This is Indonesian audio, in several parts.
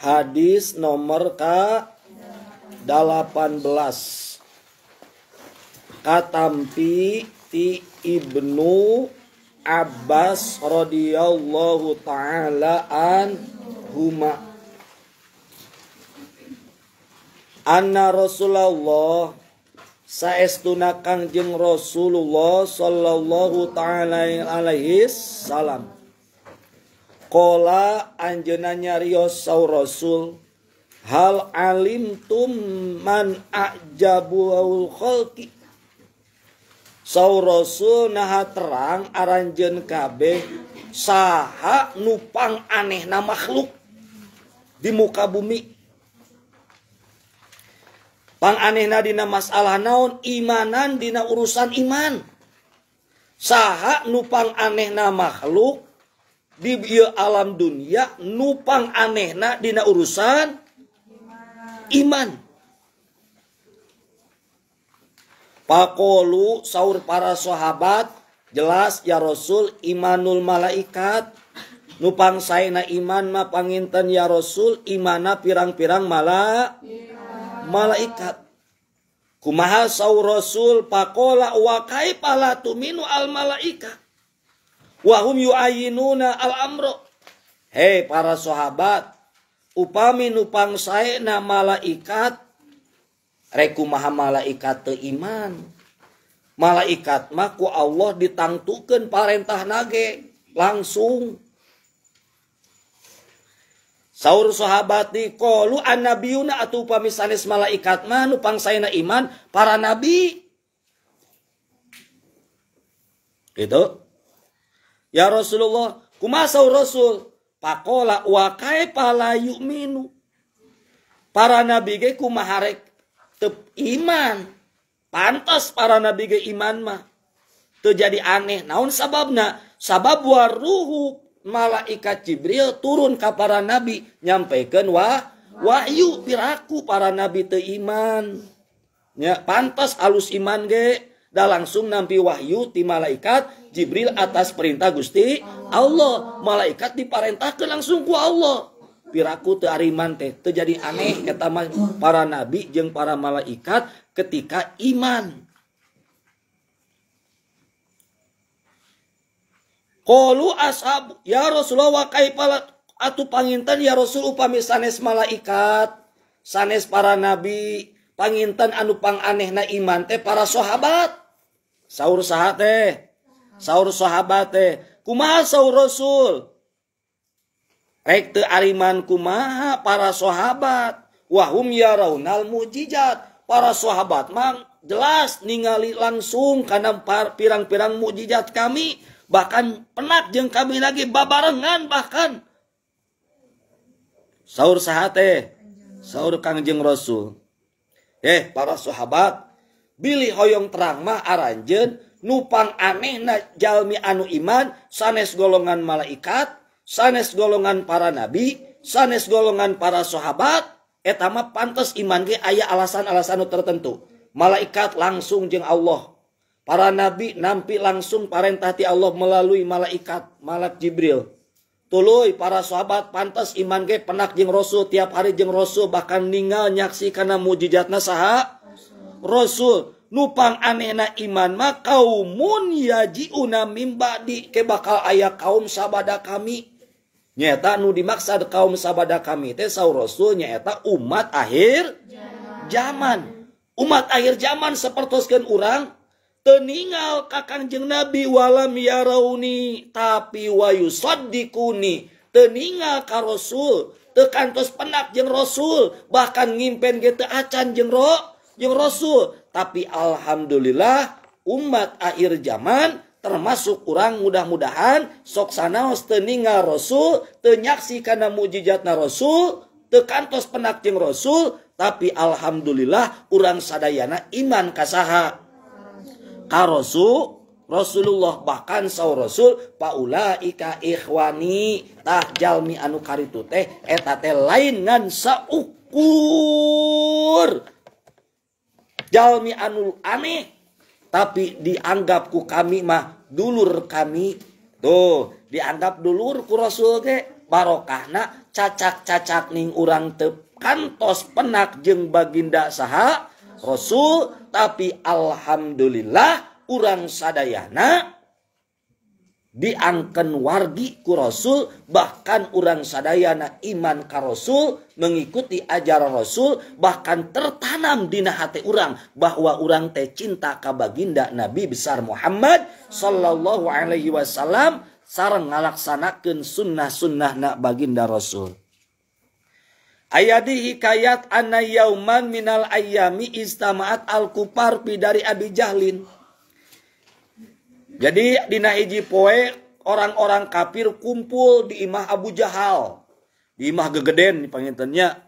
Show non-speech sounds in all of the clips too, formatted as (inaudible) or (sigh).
Hadis nomor ke 18 Katampi ti Ibnu Abbas radhiyallahu taala huma Anna Rasulullah saestuna Kangjeng Rasulullah sallallahu taala alaihi salam. Kola anjeunna nyarios saur Rasul hal alimtum man ajabu khalqi? Saur Rasul naha terang aranjeun kabeh saha nupang aneh na makhluk di muka bumi anehna dina masalah naon imanan dina urusan iman. Saha nupang anehna makhluk di alam dunia nupang anehna dina urusan iman. Pakolu saur para sahabat jelas ya Rasul imanul malaikat. Nupang saina iman ma panginten ya Rasul imana pirang-pirang mala malaikat. Kumaha sau rasul pakola wa kaifa la tuminu al malaika wa hum yu'ayinuna al amro hei para sahabat upami nupang na malaikat. Reku maha malaikat te iman? Malaikat mah ku Allah ditangtukeun parentah nage langsung Saur sahabat di kolu an nabiuna atau pamisanis malaikat manu pangsaina iman para nabi. Itu. Ya Rasulullah, kumasau Rasul, pakola wa kaifa la yu'minu. Para nabi ge kumaharek tep iman. Pantas para nabi ge iman mah. Terjadi aneh. Naon sababna? Sabab waruhu malaikat Jibril turun ke para nabi nyampaikan wah wahyu piraku para nabi teiman ya pantas alus iman ge. Dah langsung nampi wahyu ti malaikat Jibril atas perintah Gusti Allah. Malaikat diperintahkan langsung ku Allah. Piraku teu ariman teh terjadi aneh kata para nabi jeng para malaikat ketika iman Qalu ashab ya Rasulullah wa kaifala atu panginten ya Rasul upami sanes malaikat sanes para nabi panginten anu pang aneh na iman teh para sahabat. Saur sahat teh saur sahabat teh. Kumaha saur Rasul? Rek teu ariman kumaha para sahabat? Wahum yaraunal mujizat para sahabat mang jelas ningali langsung karena pirang-pirang mukjizat kami bahkan penat jeng kami lagi babarengan bahkan. Sahur sahate sahur kangjeng rasul. Eh para sahabat bilih hoyong terang mah aranjen nupang aneh na jalmi anu iman sanes golongan malaikat sanes golongan para nabi sanes golongan para sahabat etama pantas iman ge aya alasan-alasan tertentu. Malaikat langsung jeng Allah. Para nabi nampi langsung parentati Allah melalui malaikat, malak Jibril. Tuluy para sahabat pantas iman ge penak jeng Rasul tiap hari jeng Rasul bahkan ninggal nyaksi karena mujizatna saha? Rasul. Nupang anehna iman mah kaumun yajiuna mimba di ke bakal ayah kaum sabada kami. Nyata nu dimaksud kaum sabada kami teh saur Rasul nyata umat akhir zaman umat akhir zaman sepertoskeun urang teningal kakang jeng nabi walam yarauni tapi wayu sadikuni teningal ka rasul tekantos penak jeng rasul bahkan ngimpen gitu acan jeng ro jeng rasul. Tapi alhamdulillah umat akhir zaman termasuk orang mudah-mudahan sok sanaos teningal rasul tenyaksi karena mujizatna rasul tekantos penak jeng rasul tapi alhamdulillah orang sadayana iman kasaha karosu Rasulullah bahkan saur Rasul paulaika ikhwani. Tah jalmi anu karitu teh eta teh lain ngan saukur jalmi anu aneh tapi dianggap ku kami mah dulur kami. Tuh dianggap dulu ku Rasul ge barokahna cacak-cacak ning urang tep kantos penak jeng baginda saha Rasul tapi alhamdulillah urang sadayana diangken wargi ku Rasul bahkan orang sadayana iman ka Rasul mengikuti ajaran Rasul bahkan tertanam di hati orang bahwa orang teh cinta ka baginda Nabi besar Muhammad sallallahu alaihi wasallam sareng ngalaksanakeun sunnah-sunnah nak baginda Rasul Ayadi hikayat anna yauman minal ayami istama'at al-kupar pi dari Abi Jahlin jadi dina hiji poe orang-orang kafir kumpul di imah Abu Jahal. Di imah gegeden pangintennya.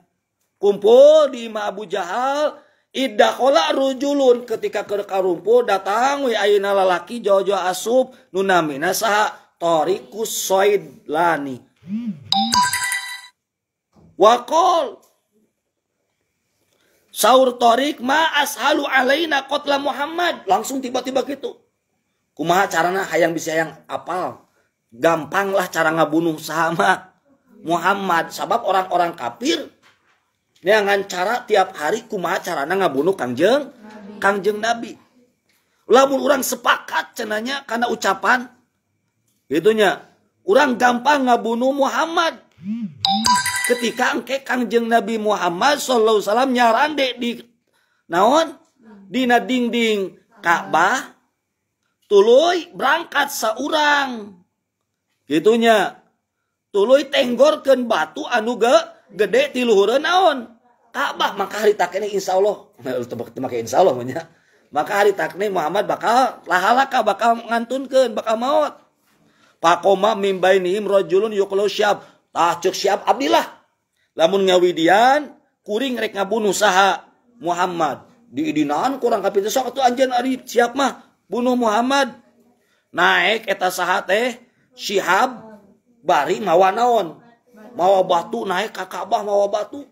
Kumpul di imah Abu Jahal. Iddakola rujulun ketika ke karumpul datang we ayeuna lalaki jojo asub nunamina saha torikus soidlani. Wakol Saur Torik ma ashalu alaina kotla Muhammad. Langsung tiba-tiba gitu. Kumaha carana hayang bisa yang apal? Gampang lah cara ngabunuh sama Muhammad. Sabab orang-orang kafir dengan cara tiap hari kumaha carana ngabunuh kangjeng kangjeng Nabi. Lamun orang sepakat cenanya karena ucapan. Itunya orang gampang ngabunuh Muhammad ketika engke kangjeng Nabi Muhammad sallallahu alaihi wasallam di naon? Dina dinding Ka'bah tuluy berangkat seorang gitunya. Tuluy tenggorkan batu anu ge gede di luhur naon? Ka'bah. Maka hari takne insya Allah maka insya Allah punya maka hari takne Muhammad bakal lahalaka bakal ngantunkan bakal maut. Pakoma mimbainihim rojulun yuklo siap tah cek siap. Abdillah. lamun ngawidian kuring rek ngabunuh saha Muhammad. Di idinaan kurang kapitu sok atuh anjen ari siap mah bunuh Muhammad. Naik eta saha teh Syihab bari mawa naon? Mawa batu naik ka Ka'bah mawa batu.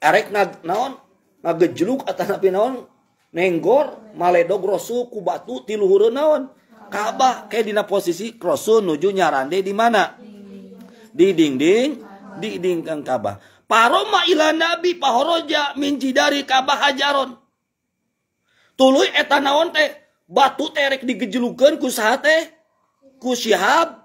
Erek na naon? Ngagejluk atau napi naon? Nenggor maledog rasul ku batu tiluhur naon? Ka'bah kayak dina posisi rasul nuju nyarande di mana? di dinding di dinding Ka'bah. Paroma ila nabi pahoroja minci dari Ka'bah hajaron. Tuluy eta naon teh batu terek digejelukan ku saha teh ku syihab.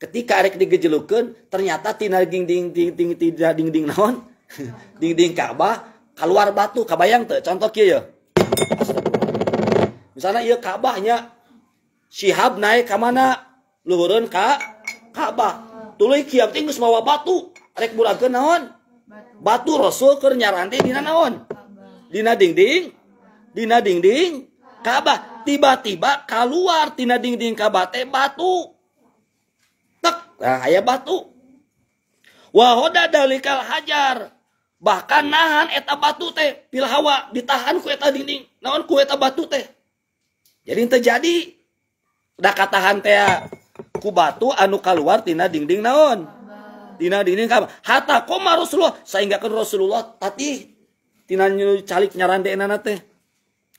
Ketika arek digejelukan ternyata tina ding ding ding ding tidak ding ding naon. (laughs) ding ding Ka'bah keluar batu kabayang teu contoh kieu ya. Misalnya ieu Ka'bahnya syihab naik ka mana? Luhurun ka Ka'bah. tulu teh tinggus mawa batu. Rek burakeun naon? Batu rasul keur nyarande dina naon? Dina dingding dina dingding kabah tiba-tiba keluar tina dingding kabah teh batu. Tek. Nah aya batu. Wahoda dalikal hajar. Bahkan nahan eta batu teh. Pil hawa ditahan ku eta dinding. Naon ku eta batu teh? Jadi terjadi udah katahan teh ku batu anu keluar tina dinding naon? Tina dinding kaba hatta koma Rasulullah. Sehingga kan Rasulullah tati tina calik nyarande nana teh.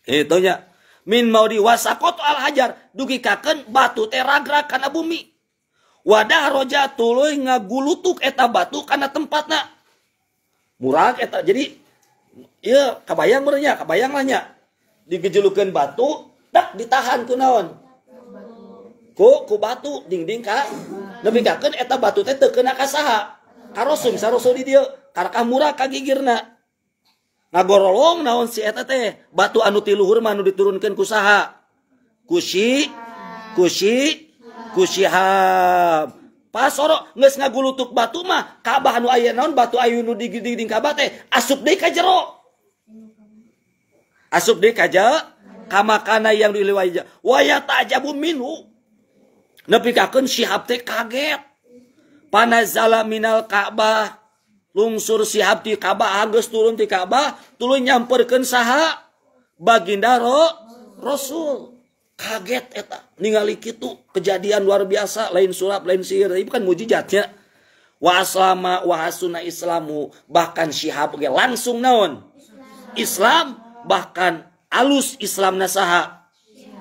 Itu nya. Min mau diwasakot al hajar. Dugi kaken batu teragra karena bumi. Wadah roja tuluy ngagulutuk eta batu karena tempatnya murah eta. Jadi iya kabayang berenya kabayang lahnya digejulukan batu tak ditahan ku naon ku ku batu dinding ka. Nepi kaken eta batu teh teu kena ka saha. Ka rasul rasul di dieu. Karakah murah ka gigirna. Ngagorolong naon si eta teh. Batu anu ti luhur mah anu diturunkeun ku saha. Kusi kusi kusihab pasoro geus ngagulutuk batu mah Ka'bah anu aya naon? Batu ayu nu di dinding Ka'bah teh asup deui ka jero. Asup deui ka ja kamakana yang diliwai waya tajabu minhu nepi kakeun sihab teh kaget. Panazala minal ka'bah lungsur siap di Ka'bah agus turun di Ka'bah tuluy nyamperkeun saha? Baginda ro Rasul. Kaget eta ningali kitu kejadian luar biasa lain sulap lain sihir. Ini bukan mujizatnya. Wa aslama wa hasuna islamu bahkan syihab ge langsung naon? Islam. Bahkan alus Islam nasaha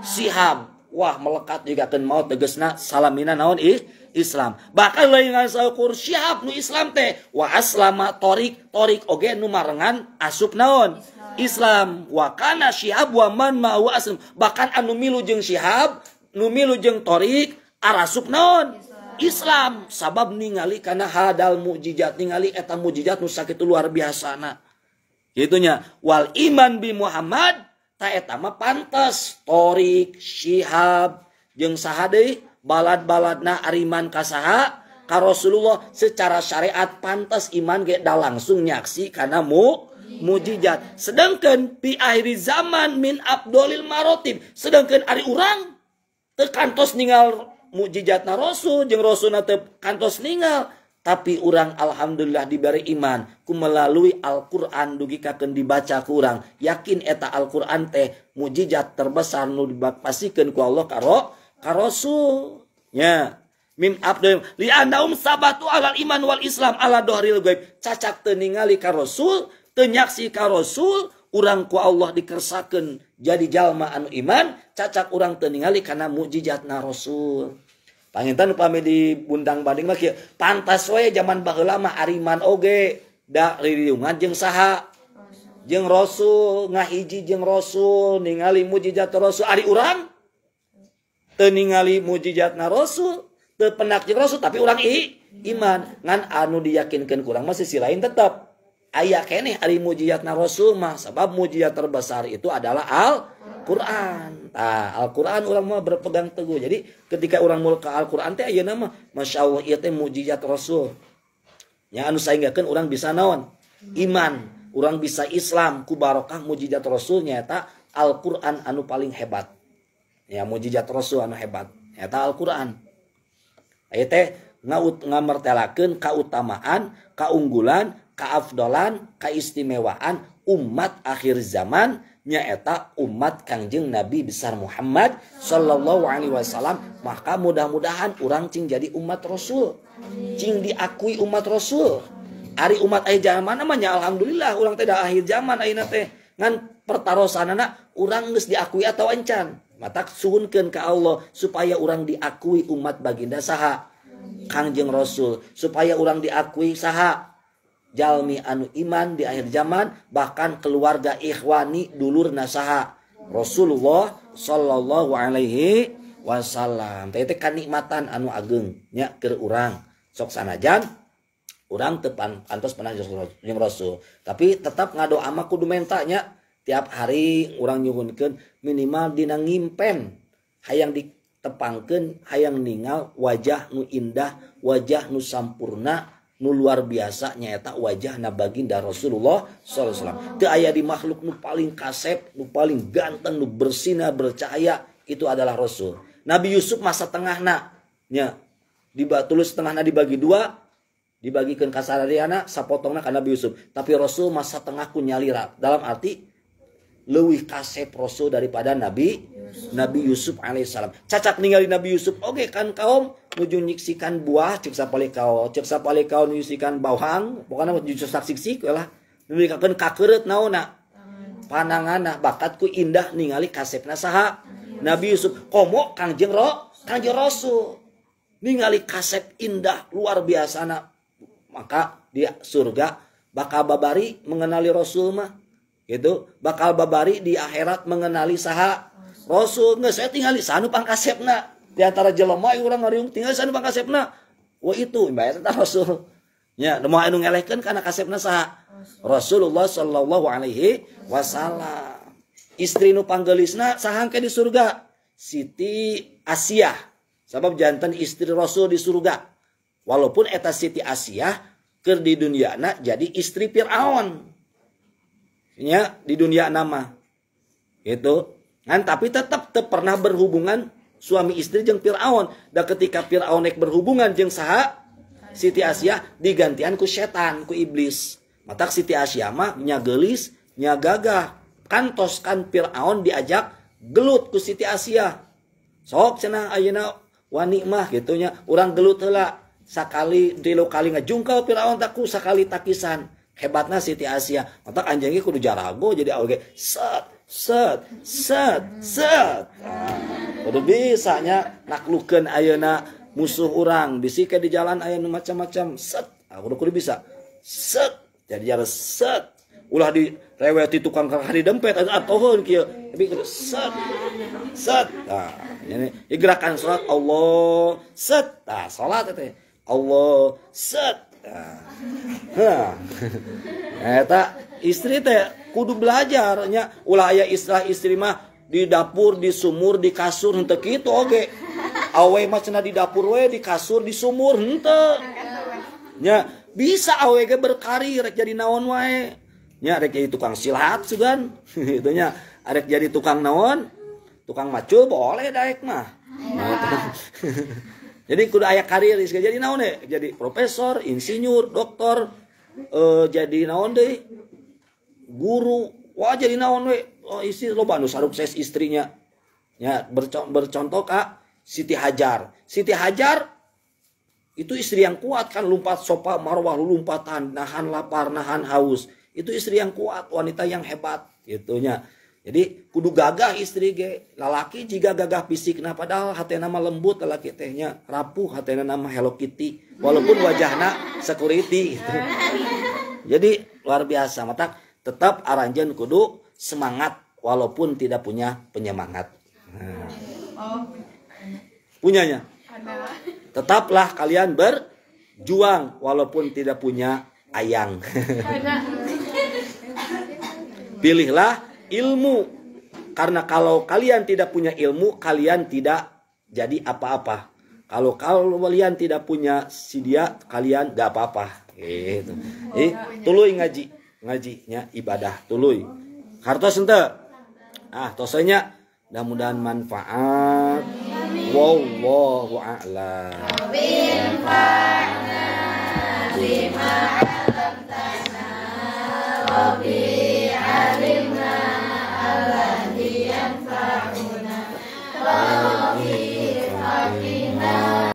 sihab wah melekat juga kan mau tegesna salamina naon ih Islam. Bahkan lain saukur siap nu Islam teh wa aslama torik torik oge nu marengan asup naon? Islam. Wa kana syihab wa man mau aslam. Bahkan anu milu jeung syihab nu milu torik arasup naon? Islam. Sabab ningali karena hadal mukjizat ningali eta mukjizat nu sakitu luar biasa na gitunya wal iman bi Muhammad ta eta mah pantes. Torik syihab. Jeung sahade balad-baladna ariman kasaha ka Rasulullah secara syariat pantas iman ge da langsung nyaksi karena mu mujizat. Sedangkan pi akhir zaman min abdolil marotib. Sedangkan ari urang teu kantos ningal mujizatna Rasul. Jeung Rasulna teu kantos ningal tapi orang alhamdulillah diberi iman. Ku melalui Al-Qur'an dugi kaken dibaca kurang yakin eta Al-Qur'an teh mujizat terbesar nu dipasikeun ku Allah karo karosul mim abdul li andaum sabatu alal iman wal islam ala dohril gaib cacak teningali karosul tenyaksi karosul urang ku Allah dikersakan jadi jalma anu iman. Cacak urang teningali karena mukjizat na rasul pangintan upami di bundang banding mah pantas wae zaman baheula mah ariman oge da ririungan jeung saha? Jeung rasul ngahiji jeung rasul ningali mukjizat rasul. Ari urang? Teningali mujizat na rasul tepenak jeung rasul tapi orang i iman. Ngan anu diyakinkan kurang masih si lain tetap ayah kene hari mujizat na rasul mah. Sebab mujizat terbesar itu adalah al Quran nah Al Quran orang mah berpegang teguh. Jadi ketika orang mulka Al Quran teh ayeuna mah masya Allah ieu teh mujizat rasul. Yang anu sainggakeun orang bisa naon? Iman. Orang bisa Islam. Ku barokah mujizat rasulnya eta Al Quran anu paling hebat. Ya mujizat rasul anu hebat. Eta Al-Qur'an. Aya teh ngaut ngamertelakeun kautamaan kaunggulan kaafdolan kaistimewaan umat akhir zaman nyaeta umat kangjeng Nabi besar Muhammad Sallallahu Alaihi Wasallam. Maka mudah-mudahan orang cing jadi umat Rasul. Cing diakui umat Rasul. Ari umat akhir zaman namanya Alhamdulillah orang tidak akhir zaman ayeuna teh. Ngan pertarosan anak orang geus diakui atau encan. Mata suhunkan ke Allah supaya orang diakui umat baginda saha. Kangjeng Rasul supaya orang diakui saha jalmi anu iman di akhir zaman bahkan keluarga ikhwani dulur nasaha. Rasulullah Shallallahu Alaihi Wasallam. Tete kanikmatan anu ageng nya ke orang sok sanajan orang tepan pantos pernah jeung Rasul tapi tetap ngado ama kudu tiap hari orang nyuhunkan minimal dina ngimpen hayang ditepangkan hayang ningal wajah nu indah wajah nu sampurna nu luar biasa nyata wajah na baginda Rasulullah SAW itu ayah di makhluk nu paling kasep nu paling ganteng nu bersinar bercahaya itu adalah Rasul. Nabi Yusuf masa tengah nak nya tulis tengah na dibagi dua dibagikan kasarariana sapotongna ke Nabi Yusuf. Tapi Rasul masa tengahku nyalira dalam arti lebih kasep rasul daripada Nabi Yusuf. Nabi Yusuf alaihissalam. Cacak ningali Nabi Yusuf. Oke okay, kan kaum nuju nyiksikan buah cek sapale kau cek sapale kau nyiksikan bawang pokoknya nuju saksik lah. Nulikakeun kakeureut naona. Pananganna bakatku indah ningali kasepna saha Nabi Yusuf. Komo Kangjeng Ro Kangjeng Rasul. Ningali kasep indah luar biasa. Maka dia surga bakal babari mengenali Rasul mah itu bakal babari di akhirat mengenali saha Rasul. Nggak saya tinggal di sana pangkasepna. Di antara jelema orang ngariung tinggal di sana pangkasepna. Wah itu bayar tentang Rasul. Ya mau anu ngelehkan karena kasepna saha? Rasulullah Shallallahu Alaihi Wasallam. Istri nu panggelisna sahangke di surga? Siti Asia sebab jantan istri Rasul di surga. Walaupun eta Siti Asia ker di dunia jadi istri Fir'aun ya di dunia nama. Itu kan tapi tetap te pernah berhubungan suami istri jeng Fir'aun. Dan ketika Fir'aun berhubungan jeng saha Siti Asia digantian ku setan ku iblis. Mata Siti Asia mah nya gelis nya gagah. Kantos kan Fir'aun diajak gelut ku Siti Asia. Sok cenah ayeuna wani mah gitunya. Orang gelut heula. Sakali tilu kali ngajungkal Fir'aun taku sakali takisan hebatnya Siti Asia. Mata anjingnya kudu jarago jadi oke set set set set. Kudu bisanya naklukeun ayeuna musuh orang bisi di jalan aya macam-macam set. Ah, kudu bisa. Set. Jadi jalan set. Ulah di reweti tukang hari dempet atau kieu. Tapi kudu set set. Nah ini gerakan salat Allah set. Nah salat teh Allah set (laughs) nah. Eta istri teh kudu belajarnya ulah aya istilah istri mah di dapur di sumur di kasur henteu kitu oge. Awe mah cenah di dapur we di kasur di sumur henteu. Nya bisa awe ge berkarir rek jadi naon wae. Nya rek jadi tukang silat sugan. (laughs) Itu nya rek jadi tukang naon? Tukang macul boleh daek mah (laughs) jadi kudu aya karir jadi naon jadi profesor insinyur dokter eh, jadi naon deh? Guru. Wah jadi naon we? Oh istri lo bantu sukses istrinya. Ya bercontoh kak Siti Hajar. Siti Hajar itu istri yang kuat kan lompat sopa marwah lompatan nahan lapar nahan haus. Itu istri yang kuat wanita yang hebat gitunya jadi kudu gagah istri ge lalaki jika gagah fisik nah padahal hati nama lembut lalaki tehnya rapuh hati nama Hello Kitty walaupun wajahnya security gitu. jadi luar biasa mata tetap aranjen kudu semangat walaupun tidak punya penyemangat. Nah. Punyanya. Tetaplah kalian berjuang walaupun tidak punya ayang. (laughs) Pilihlah ilmu. Karena kalau kalian tidak punya ilmu kalian tidak jadi apa-apa. Kalau kalian tidak punya si dia kalian gak apa-apa. Gitu. Eh, tuluy ngaji. Ngajinya ibadah tuluy hartos ente ah tosanya mudah-mudahan manfaat. Wallahu a'lam